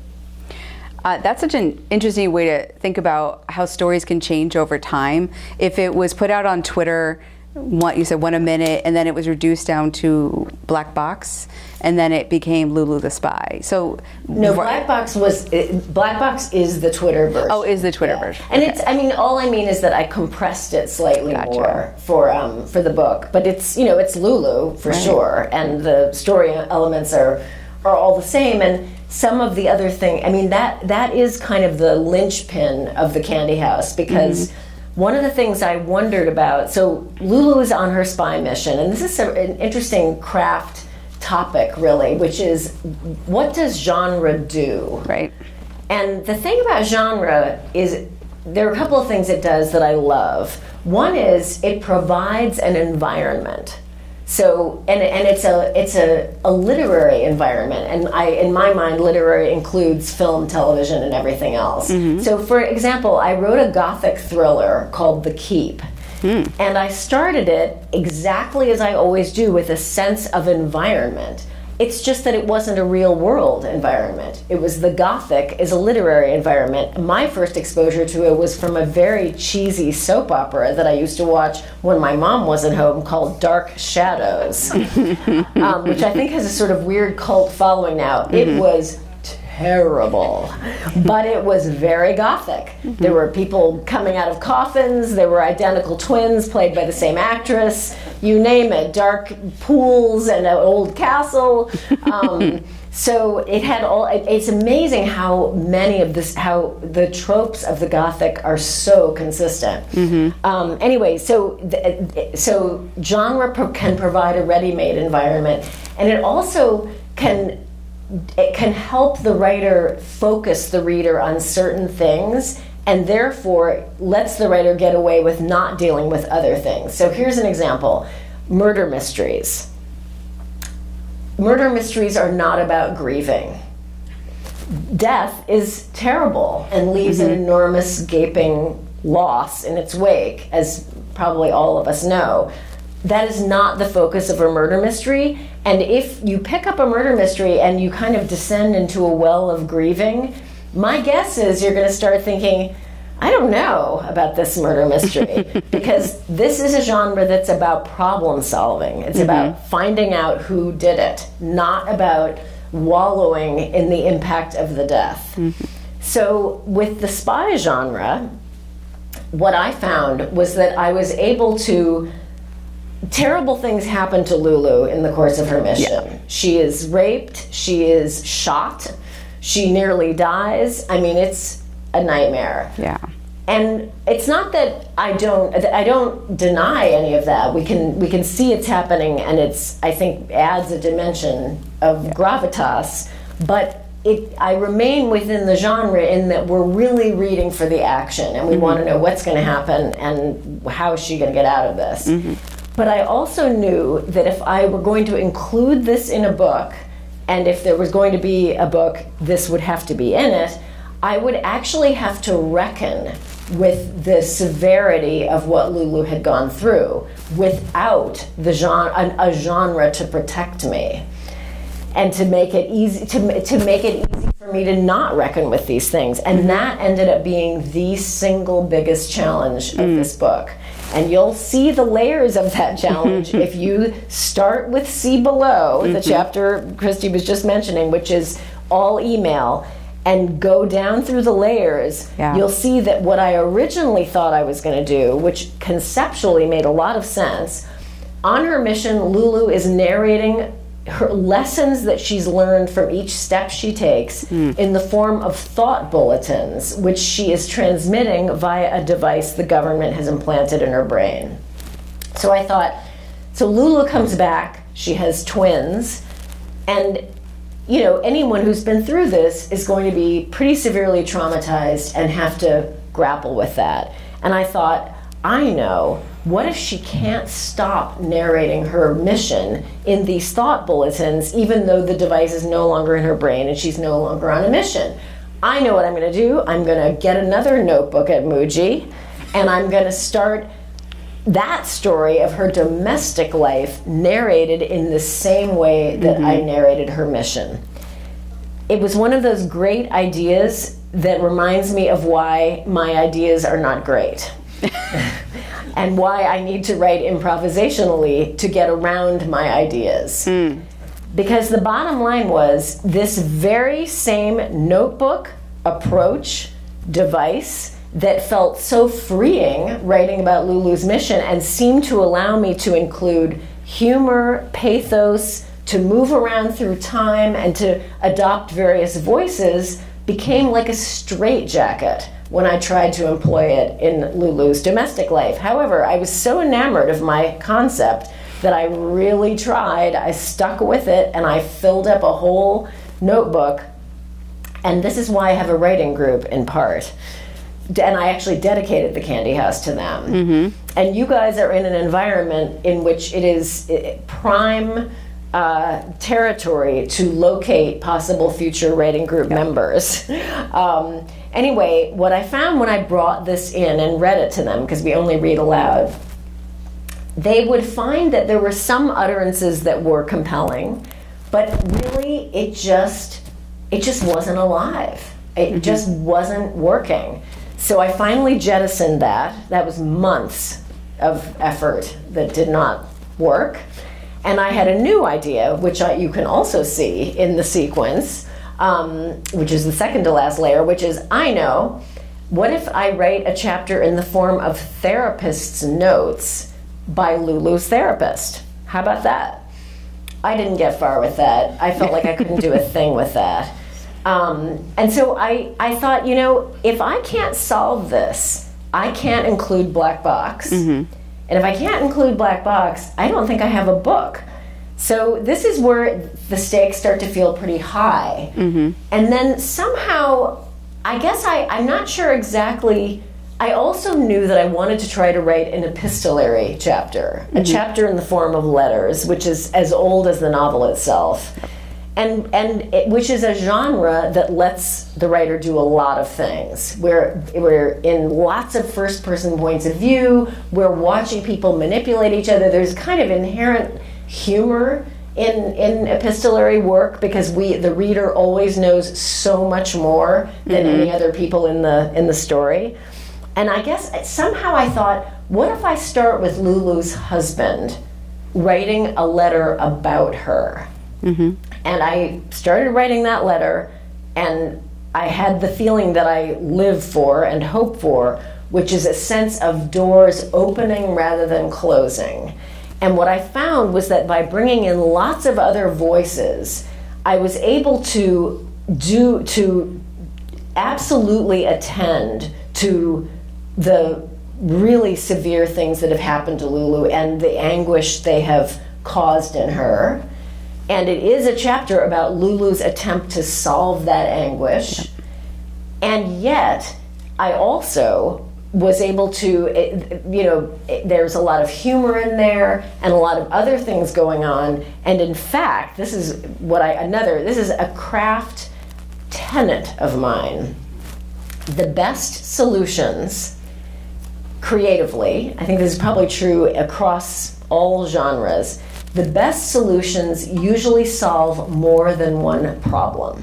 Uh, that's such an interesting way to think about how stories can change over time. If it was put out on Twitter, what you said one a minute, and then it was reduced down to black box, and then it became Lulu the Spy. So no, black box was black box is the Twitter version. Oh, is the Twitter yeah. version? And okay. it's I mean, all I mean is that I compressed it slightly gotcha. more for um, for the book, but it's you know it's Lulu for right. sure, and the story elements are are all the same and some of the other thing i mean that that is kind of the linchpin of the candy house because mm-hmm. one of the things i wondered about so lulu is on her spy mission and this is a, an interesting craft topic really which is what does genre do? Right. And the thing about genre is there are a couple of things it does that i love. One is it provides an environment so and, and it's a it's a, a literary environment and I in my mind literary includes film, television and everything else. Mm-hmm. So for example, I wrote a gothic thriller called The Keep. Mm. And I started it exactly as I always do with a sense of environment. It's just that it wasn't a real world environment. It was the Gothic is a literary environment. My first exposure to it was from a very cheesy soap opera that I used to watch when my mom wasn't home called Dark Shadows, um, which I think has a sort of weird cult following now. Mm-hmm. It was terrible, but it was very gothic. Mm-hmm. There were people coming out of coffins, there were identical twins played by the same actress you name it, dark pools and an old castle. Um, so it had all. it- It's amazing how many of this, how the tropes of the Gothic are so consistent. Um, anyway, so th- so genre pro- can provide a ready-made environment, and it also can it can help the writer focus the reader on certain things and therefore lets the writer get away with not dealing with other things. So here's an example murder mysteries. Murder mysteries are not about grieving. Death is terrible and leaves an mm-hmm. enormous gaping loss in its wake, as probably all of us know. That is not the focus of a murder mystery. And if you pick up a murder mystery and you kind of descend into a well of grieving, my guess is you're going to start thinking, I don't know about this murder mystery because this is a genre that's about problem solving. It's mm-hmm. about finding out who did it, not about wallowing in the impact of the death. Mm-hmm. So, with the spy genre, what I found was that I was able to. Terrible things happen to Lulu in the course of her mission. She is raped, she is shot, she nearly dies. I mean, it's a nightmare Yeah. and it's not that I don't I don't deny any of that. We can we can see it's happening, and it's I think adds a dimension of gravitas. But it I remain within the genre in that we're really reading for the action, and we mm-hmm. want to know what's going to happen and how is she going to get out of this. Mm-hmm. But I also knew that if I were going to include this in a book, and if there was going to be a book, this would have to be in it. I would actually have to reckon with the severity of what Lulu had gone through without the genre, an- a genre to protect me. And to make it easy to, to make it easy for me to not reckon with these things. And mm-hmm. that ended up being the single biggest challenge of mm. this book and you'll see the layers of that challenge if you start with see below the mm-hmm. chapter christy was just mentioning which is all email and go down through the layers Yeah. you'll see that what i originally thought i was going to do which conceptually made a lot of sense on her mission, Lulu is narrating her lessons that she's learned from each step she takes hmm. in the form of thought bulletins, which she is transmitting via a device the government has implanted in her brain. So I thought, so Lulu comes back, she has twins, and you know, anyone who's been through this is going to be pretty severely traumatized and have to grapple with that. And I thought, I know, what if she can't stop narrating her mission in these thought bulletins, even though the device is no longer in her brain and she's no longer on a mission? I know what I'm going to do. I'm going to get another notebook at Muji and I'm going to start that story of her domestic life narrated in the same way that I mm-hmm. narrated her mission. It was one of those great ideas that reminds me of why my ideas are not great. and why I need to write improvisationally to get around my ideas. Hmm. Because the bottom line was this very same notebook, approach, device that felt so freeing writing about Lulu's mission and seemed to allow me to include humor, pathos, to move around through time and to adopt various voices became like a straitjacket when I tried to employ it in Lulu's domestic life. However, I was so enamored of my concept that I really tried. I stuck with it and I filled up a whole notebook. And this is why I have a writing group in part. And I actually dedicated the Candy House to them. Mm-hmm. And you guys are in an environment in which it is prime uh, territory to locate possible future writing group members. Um, anyway, what I found when I brought this in and read it to them, because we only read aloud, they would find that there were some utterances that were compelling, but really it just it just wasn't alive. It just wasn't working. So I finally jettisoned that. That was months of effort that did not work. And I had a new idea, which I, you can also see in the sequence, um, which is the second to last layer, which is I know what if I write a chapter in the form of therapist's notes by Lulu's therapist. How about that? I didn't get far with that. I felt like I couldn't do a thing with that. Um, and so I, I thought, you know, if I can't solve this, I can't include Black Box. And if I can't include Black Box, I don't think I have a book. So this is where the stakes start to feel pretty high. Mm-hmm. And then somehow, I guess I, I'm not sure exactly. I also knew that I wanted to try to write an epistolary chapter, a mm-hmm. chapter in the form of letters, which is as old as the novel itself. And, and it, which is a genre that lets the writer do a lot of things. We're, we're in lots of first person points of view, we're watching people manipulate each other. There's kind of inherent humor in, in epistolary work because we the reader always knows so much more than any mm-hmm. other people in the in the story. And I guess somehow I thought, what if I start with Lulu's husband writing a letter about her? Mm-hmm. And I started writing that letter, and I had the feeling that I live for and hope for, which is a sense of doors opening rather than closing. And what I found was that by bringing in lots of other voices, I was able to do to absolutely attend to the really severe things that have happened to Lulu and the anguish they have caused in her. And it is a chapter about Lulu's attempt to solve that anguish. And yet, I also was able to, you know, there's a lot of humor in there and a lot of other things going on. And in fact, this is what I, another, this is a craft tenet of mine. The best solutions creatively, I think this is probably true across all genres, the best solutions usually solve more than one problem.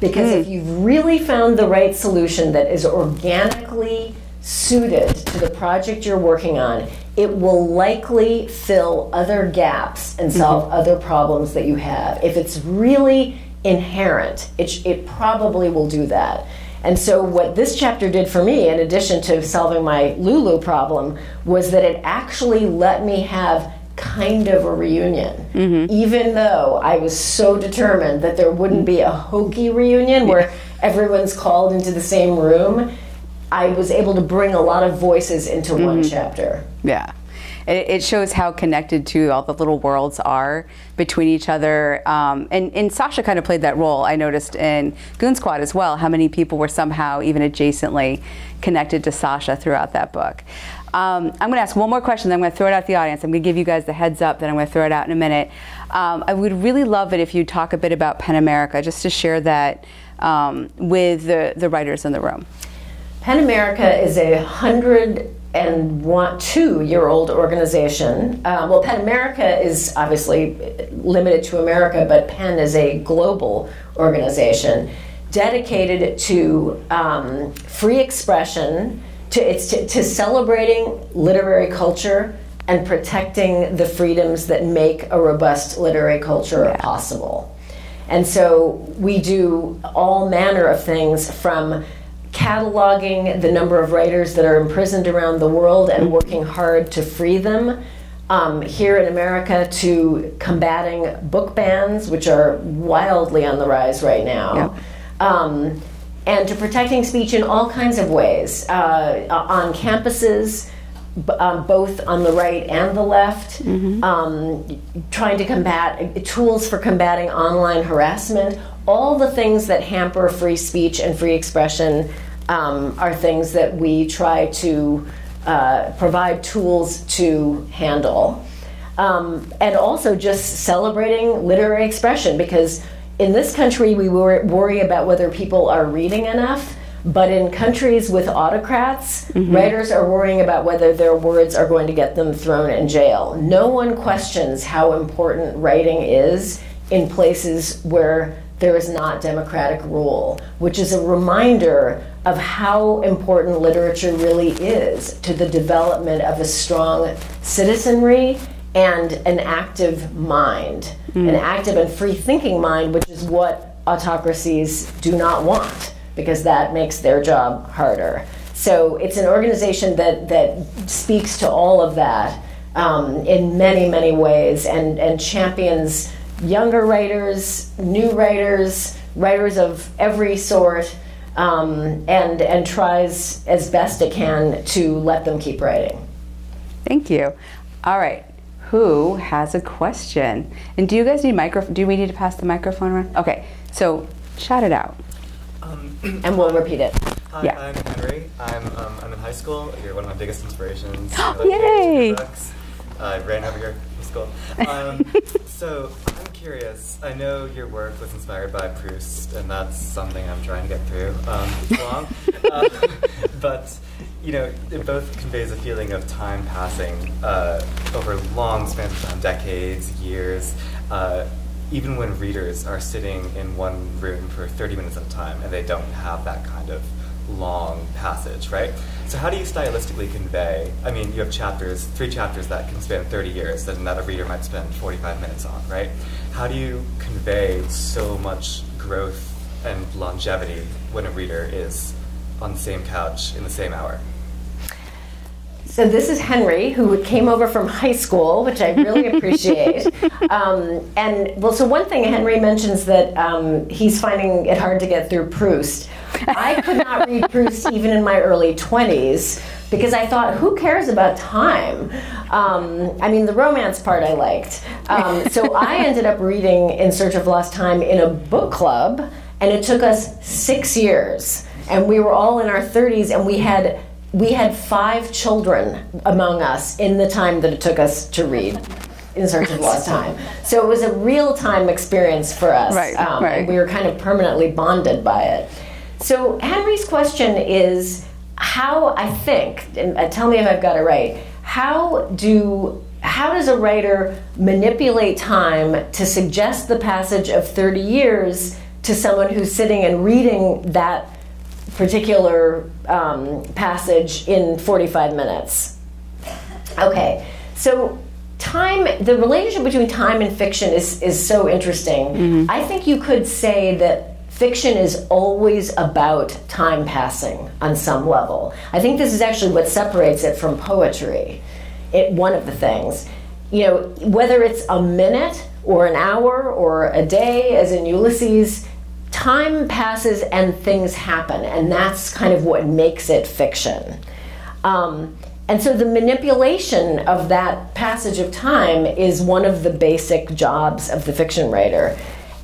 Because hmm. if you've really found the right solution that is organically suited to the project you're working on, it will likely fill other gaps and mm-hmm. solve other problems that you have. If it's really inherent, it, it probably will do that. And so, what this chapter did for me, in addition to solving my Lulu problem, was that it actually let me have kind of a reunion. Even though I was so determined that there wouldn't be a hokey reunion where everyone's called into the same room, I was able to bring a lot of voices into one chapter. Yeah. It, it shows how connected to all the little worlds are between each other. Um, and, and Sasha kind of played that role, I noticed in Goon Squad as well, how many people were somehow even adjacently connected to Sasha throughout that book. Um, I'm going to ask one more question, then I'm going to throw it out to the audience. I'm going to give you guys the heads up, then I'm going to throw it out in a minute. Um, I would really love it if you talk a bit about Pen America, just to share that um, with the, the writers in the room. PEN America is a hundred and two year old organization. Uh, well, PEN America is obviously limited to America, but PEN is a global organization dedicated to um, free expression. To it's to, to celebrating literary culture and protecting the freedoms that make a robust literary culture possible. And so we do all manner of things from cataloging the number of writers that are imprisoned around the world and working hard to free them. Um, here in America, to combating book bans, which are wildly on the rise right now, um, and to protecting speech in all kinds of ways uh, on campuses, b- um, both on the right and the left, um, trying to combat tools for combating online harassment. All the things that hamper free speech and free expression um, are things that we try to uh, provide tools to handle. Um, and also just celebrating literary expression because in this country we worry about whether people are reading enough. But in countries with autocrats, mm-hmm. writers are worrying about whether their words are going to get them thrown in jail. No one questions how important writing is in places where there is not democratic rule, which is a reminder of how important literature really is to the development of a strong citizenry and an active mind, an active and free thinking mind, which is what autocracies do not want because that makes their job harder. So it's an organization that, that speaks to all of that. um, in many, many ways and, and champions younger writers, new writers, writers of every sort, um, and, and tries as best it can to let them keep writing. Thank you. All right. Who has a question? And do you guys need microphone? Do we need to pass the microphone around? Okay. So shout it out. Um, And we'll repeat it. Hi, Yeah. I'm Henry. I'm um, I'm in high school. You're one of my biggest inspirations. I love Yay! your books. I ran over here from school. Um, so I'm curious. I know your work was inspired by Proust, and that's something I'm trying to get through. Um, long, uh, but you know, it both conveys a feeling of time passing uh, over long spans of time, decades, years. Uh, even when readers are sitting in one room for 30 minutes at a time and they don't have that kind of long passage, right? So how do you stylistically convey? I mean, you have chapters, three chapters that can span 30 years, that a reader might spend 45 minutes on, right? How do you convey so much growth and longevity when a reader is on the same couch in the same hour? So this is Henry, who came over from high school, which I really appreciate. um, and well, so one thing Henry mentions that um, he's finding it hard to get through Proust. I could not read Proust even in my early 20s because I thought, who cares about time? Um, I mean, the romance part I liked. Um, so I ended up reading In Search of Lost Time in a book club, and it took us six years. And we were all in our 30s, and we had we had five children among us in the time that it took us to read in search of lost time so it was a real-time experience for us Right, um, right. and we were kind of permanently bonded by it so henry's question is how i think and uh, tell me if i've got it right how do how does a writer manipulate time to suggest the passage of 30 years to someone who's sitting and reading that particular um, passage in 45 minutes. Okay, so time, the relationship between time and fiction is, is so interesting. I think you could say that fiction is always about time passing on some level. I think this is actually what separates it from poetry. It, one of the things. You know, whether it's a minute or an hour or a day, as in Ulysses, time passes and things happen, and that's kind of what makes it fiction. Um, and so the manipulation of that passage of time is one of the basic jobs of the fiction writer.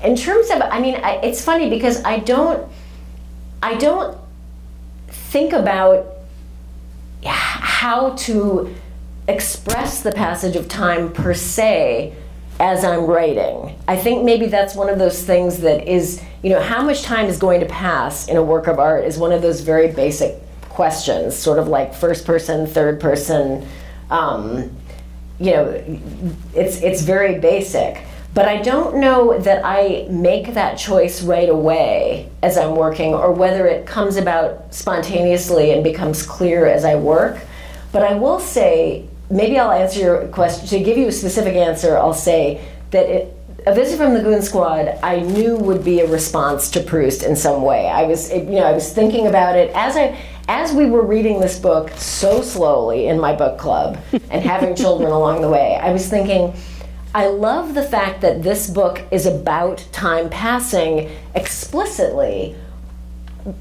In terms of, I mean, I, it's funny because I don't, I don't think about how to express the passage of time per se as I'm writing. I think maybe that's one of those things that is, you know, how much time is going to pass in a work of art is one of those very basic questions, sort of like first person, third person. Um, you know, it's it's very basic. But I don't know that I make that choice right away as I'm working, or whether it comes about spontaneously and becomes clear as I work. But I will say, maybe I'll answer your question to give you a specific answer. I'll say that it, a visit from the Goon Squad I knew would be a response to Proust in some way. I was, it, you know, I was thinking about it as I as we were reading this book so slowly in my book club and having children along the way. I was thinking. I love the fact that this book is about time passing explicitly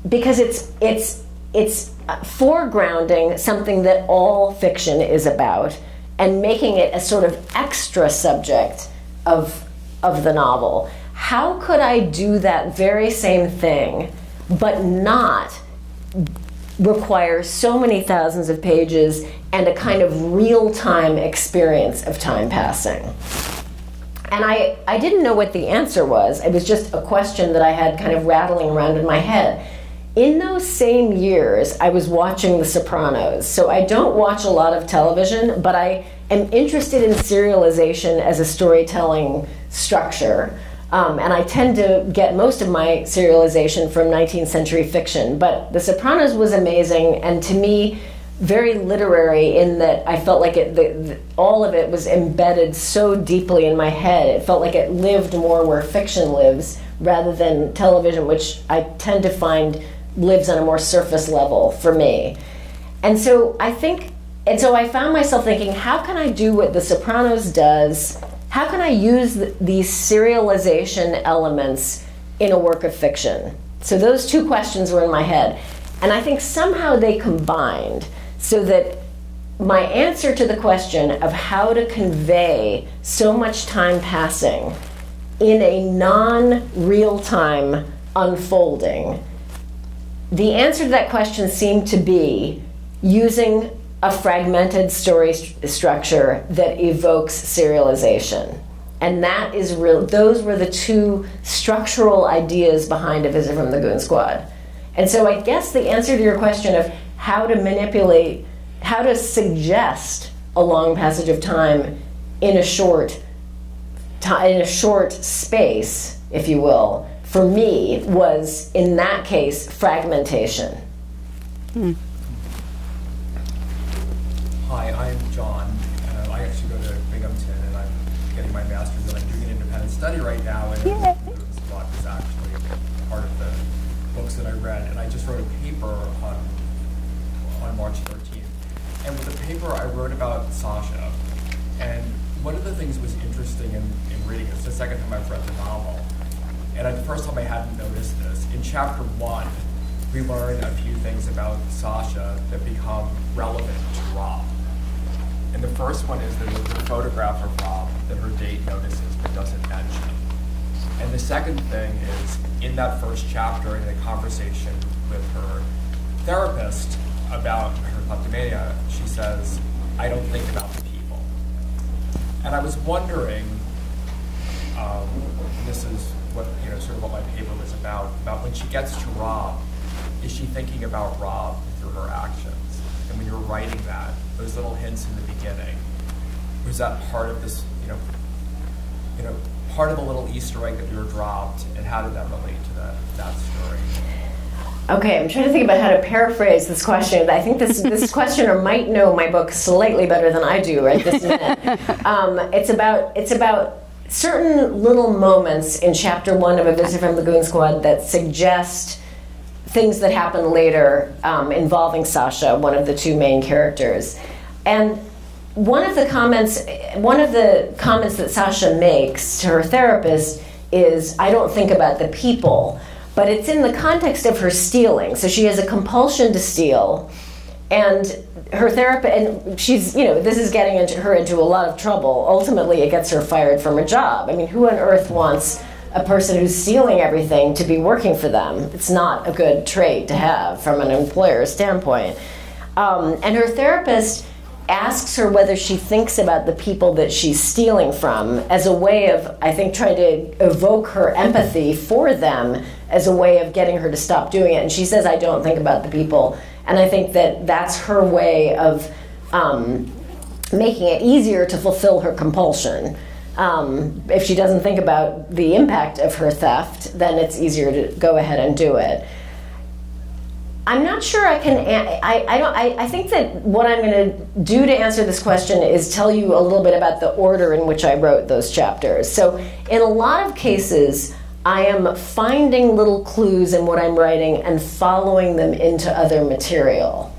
because it's it's it's Uh, foregrounding something that all fiction is about and making it a sort of extra subject of of the novel. How could I do that very same thing but not require so many thousands of pages and a kind of real-time experience of time passing? And I, I didn't know what the answer was. It was just a question that I had kind of rattling around in my head. In those same years, I was watching The Sopranos. So I don't watch a lot of television, but I am interested in serialization as a storytelling structure. Um, and I tend to get most of my serialization from 19th century fiction. But The Sopranos was amazing, and to me, very literary in that I felt like it, the, the, all of it was embedded so deeply in my head. It felt like it lived more where fiction lives rather than television, which I tend to find lives on a more surface level for me. And so I think and so I found myself thinking, how can I do what The Sopranos does? How can I use th- these serialization elements in a work of fiction? So those two questions were in my head. And I think somehow they combined so that my answer to the question of how to convey so much time passing in a non real time unfolding, the answer to that question seemed to be using a fragmented story st- structure that evokes serialization. And that is real, those were the two structural ideas behind A Visit from the Goon Squad. And so I guess the answer to your question of how to manipulate, how to suggest a long passage of time in a short in a short space, if you will, for me was in that case fragmentation. Hmm. Hi, I'm John. Uh, I actually go to Binghamton and I'm getting my master's and I'm doing an independent study right now. And Yay. this book is actually part of the books that I read. And I just wrote a paper on, on March 13th. And with the paper, I wrote about Sasha. And one of the things was interesting in, in reading it. It's the second time I've read the novel. And at the first time I hadn't noticed this. In chapter one, we learn a few things about Sasha that become relevant to Rob. And the first one is that there's a photograph of Rob that her date notices but doesn't mention. And the second thing is in that first chapter, in the conversation with her therapist about her kleptomania, she says, I don't think about the people. And I was wondering, um, this is what, you know, sort of what my paper was about, about when she gets to Rob, is she thinking about Rob through her actions? And when you're writing that, those little hints in the beginning, was that part of this, you know, you know, part of the little Easter egg that you were dropped, and how did that relate to that, that story? Okay, I'm trying to think about how to paraphrase this question. I think this this questioner might know my book slightly better than I do right this minute. Um, it's about it's about certain little moments in chapter one of A Visit from the Goon Squad that suggest things that happen later um, involving Sasha, one of the two main characters, and one of the comments one of the comments that Sasha makes to her therapist is, "I don't think about the people." but it's in the context of her stealing. So she has a compulsion to steal, and her therapist, and she's, you know, this is getting into her into a lot of trouble. Ultimately, it gets her fired from her job. I mean, who on earth wants a person who's stealing everything to be working for them? It's not a good trait to have from an employer standpoint. Um, and her therapist asks her whether she thinks about the people that she's stealing from as a way of, I think, trying to evoke her empathy for them as a way of getting her to stop doing it. And she says, I don't think about the people. And I think that that's her way of um, making it easier to fulfill her compulsion. Um, if she doesn't think about the impact of her theft, then it's easier to go ahead and do it. I'm not sure I can. I, I don't. I, I think that what I'm going to do to answer this question is tell you a little bit about the order in which I wrote those chapters. So, in a lot of cases, I am finding little clues in what I'm writing and following them into other material.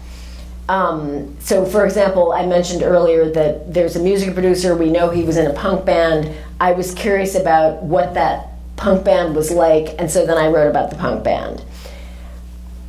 Um, so, for example, I mentioned earlier that there's a music producer. We know he was in a punk band. I was curious about what that punk band was like, and so then I wrote about the punk band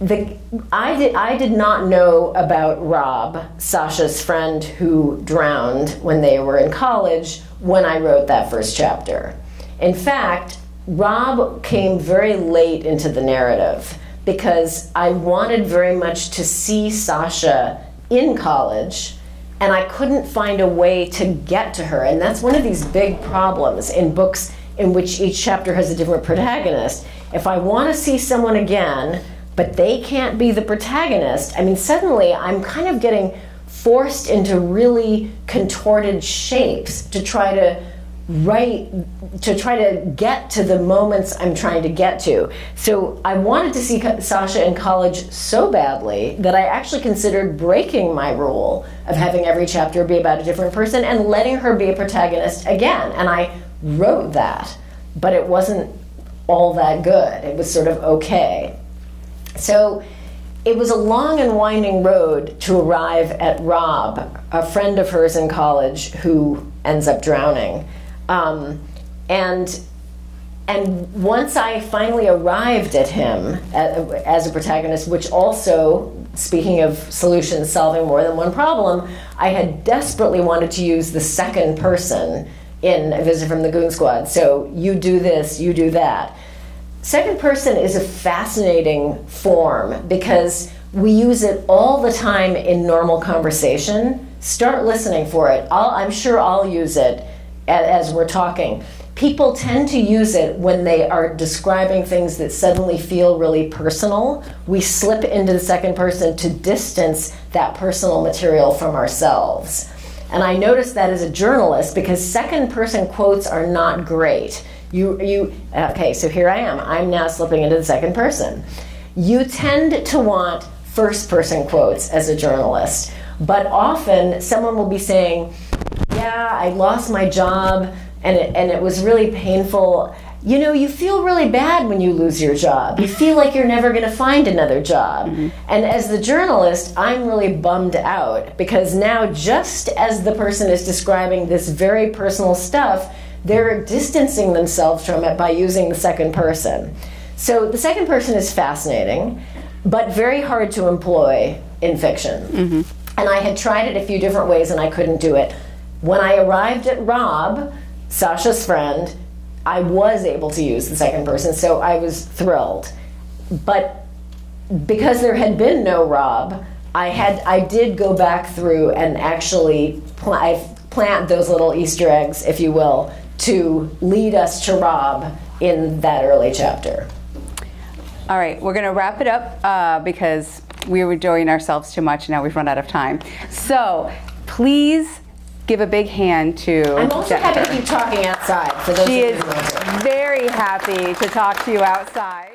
the I did I did not know about Rob, Sasha's friend who drowned when they were in college when I wrote that first chapter. In fact, Rob came very late into the narrative because I wanted very much to see Sasha in college and I couldn't find a way to get to her. And that's one of these big problems in books in which each chapter has a different protagonist. If I want to see someone again, but they can't be the protagonist. I mean, suddenly I'm kind of getting forced into really contorted shapes to try to write to try to get to the moments I'm trying to get to. So I wanted to see Sasha in college so badly that I actually considered breaking my rule of having every chapter be about a different person and letting her be a protagonist again. And I wrote that, but it wasn't all that good. It was sort of okay. So it was a long and winding road to arrive at Rob, a friend of hers in college who ends up drowning. Um, and and once I finally arrived at him as a protagonist, which also, speaking of solutions solving more than one problem, I had desperately wanted to use the second person in A Visit from the Goon Squad. So you do this, you do that. Second person is a fascinating form because we use it all the time in normal conversation. Start listening for it. I'll, I'm sure I'll use it as we're talking. People tend to use it when they are describing things that suddenly feel really personal. We slip into the second person to distance that personal material from ourselves. And I noticed that as a journalist because second person quotes are not great. You, you, okay, so here I am. I'm now slipping into the second person. You tend to want first person quotes as a journalist, but often someone will be saying, Yeah, I lost my job and it, and it was really painful. You know, you feel really bad when you lose your job. You feel like you're never going to find another job. Mm-hmm. And as the journalist, I'm really bummed out because now, just as the person is describing this very personal stuff, they're distancing themselves from it by using the second person. So the second person is fascinating, but very hard to employ in fiction. Mm-hmm. And I had tried it a few different ways and I couldn't do it. When I arrived at Rob, Sasha's friend, I was able to use the second person, so I was thrilled. But because there had been no Rob, I had I did go back through and actually pl- I plant those little Easter eggs, if you will, to lead us to Rob in that early chapter. All right, we're going to wrap it up uh, because we were enjoying ourselves too much. Now we've run out of time. So please give a big hand to I'm also Jennifer. happy to keep talking outside for those She is who want to. very happy to talk to you outside.